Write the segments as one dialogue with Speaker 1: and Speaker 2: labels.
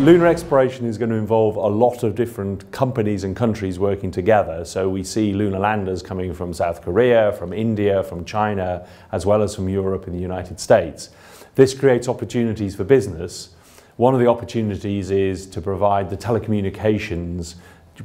Speaker 1: Lunar exploration is going to involve a lot of different companies and countries working together. So we see lunar landers coming from South Korea, from India, from China, as well as from Europe and the United States. This creates opportunities for business. One of the opportunities is to provide the telecommunications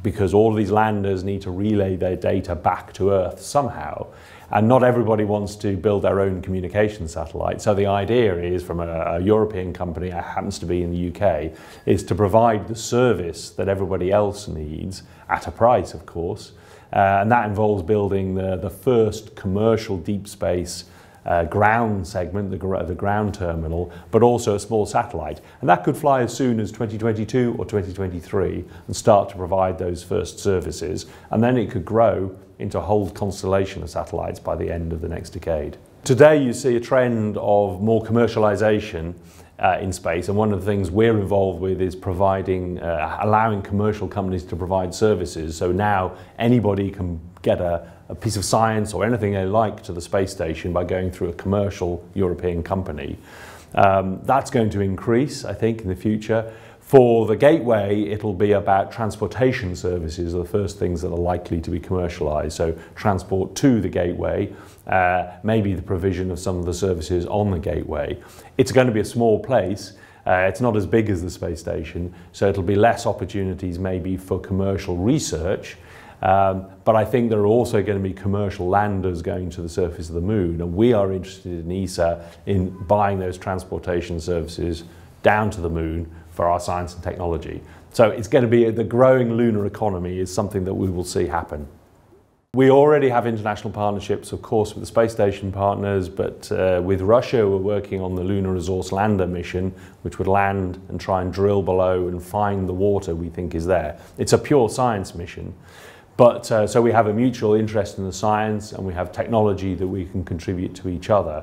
Speaker 1: because all of these landers need to relay their data back to Earth somehow. And not everybody wants to build their own communication satellite. So the idea is from a, a European company, that happens to be in the UK, is to provide the service that everybody else needs at a price, of course. Uh, and that involves building the, the first commercial deep space uh, ground segment, the, gr the ground terminal, but also a small satellite. And that could fly as soon as 2022 or 2023 and start to provide those first services. And then it could grow into a whole constellation of satellites by the end of the next decade. Today you see a trend of more commercialization uh, in space and one of the things we're involved with is providing, uh, allowing commercial companies to provide services. So now anybody can get a, a piece of science or anything they like to the space station by going through a commercial European company. Um, that's going to increase, I think, in the future. For the gateway, it'll be about transportation services are the first things that are likely to be commercialized. So transport to the gateway, uh, maybe the provision of some of the services on the gateway. It's going to be a small place. Uh, it's not as big as the space station, so it'll be less opportunities maybe for commercial research. Um, but I think there are also going to be commercial landers going to the surface of the moon, and we are interested in ESA in buying those transportation services down to the moon for our science and technology. So it's going to be the growing lunar economy is something that we will see happen. We already have international partnerships, of course, with the space station partners, but uh, with Russia, we're working on the Lunar Resource Lander mission, which would land and try and drill below and find the water we think is there. It's a pure science mission. But uh, so we have a mutual interest in the science and we have technology that we can contribute to each other.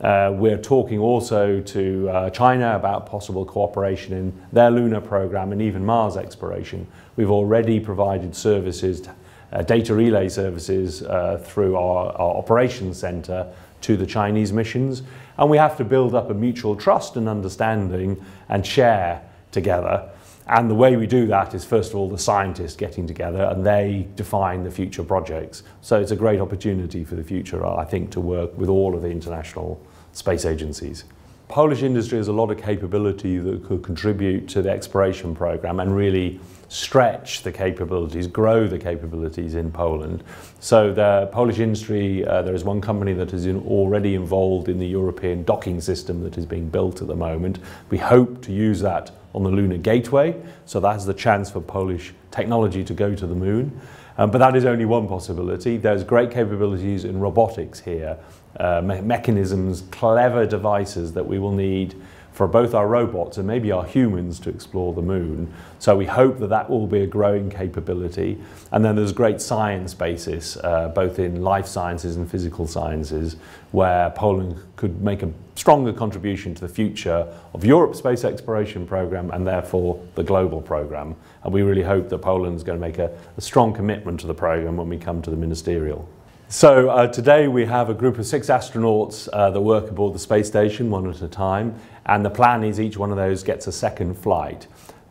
Speaker 1: Uh, we're talking also to uh, China about possible cooperation in their lunar program and even Mars exploration. We've already provided services, uh, data relay services uh, through our, our operations center to the Chinese missions. And we have to build up a mutual trust and understanding and share together. And the way we do that is, first of all, the scientists getting together and they define the future projects. So it's a great opportunity for the future, uh, I think, to work with all of the international space agencies. Polish industry has a lot of capability that could contribute to the exploration program and really stretch the capabilities, grow the capabilities in Poland. So the Polish industry, uh, there is one company that is in already involved in the European docking system that is being built at the moment. We hope to use that on the Lunar Gateway, so that's the chance for Polish technology to go to the moon. Um, but that is only one possibility. There's great capabilities in robotics here, uh, me mechanisms, clever devices that we will need for both our robots and maybe our humans to explore the moon. So we hope that that will be a growing capability. And then there's a great science basis, uh, both in life sciences and physical sciences, where Poland could make a stronger contribution to the future of Europe's space exploration program and therefore the global program. And we really hope that Poland's going to make a, a strong commitment to the program when we come to the ministerial. So uh, today we have a group of six astronauts uh, that work aboard the space station one at a time and the plan is each one of those gets a second flight.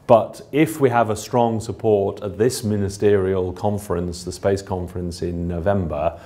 Speaker 1: But if we have a strong support at this ministerial conference, the space conference in November,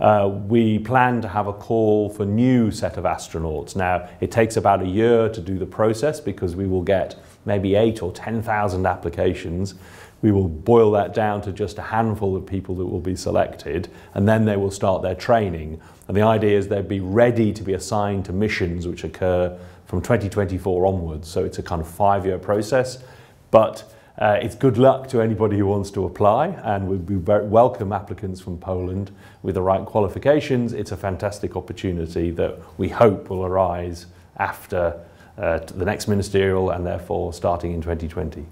Speaker 1: uh, we plan to have a call for new set of astronauts. Now, it takes about a year to do the process because we will get maybe eight or 10,000 applications. We will boil that down to just a handful of people that will be selected, and then they will start their training. And the idea is they'd be ready to be assigned to missions which occur from 2024 onwards. So it's a kind of five-year process, but uh, it's good luck to anybody who wants to apply, and we, we welcome applicants from Poland with the right qualifications. It's a fantastic opportunity that we hope will arise after uh, the next ministerial and therefore starting in 2020.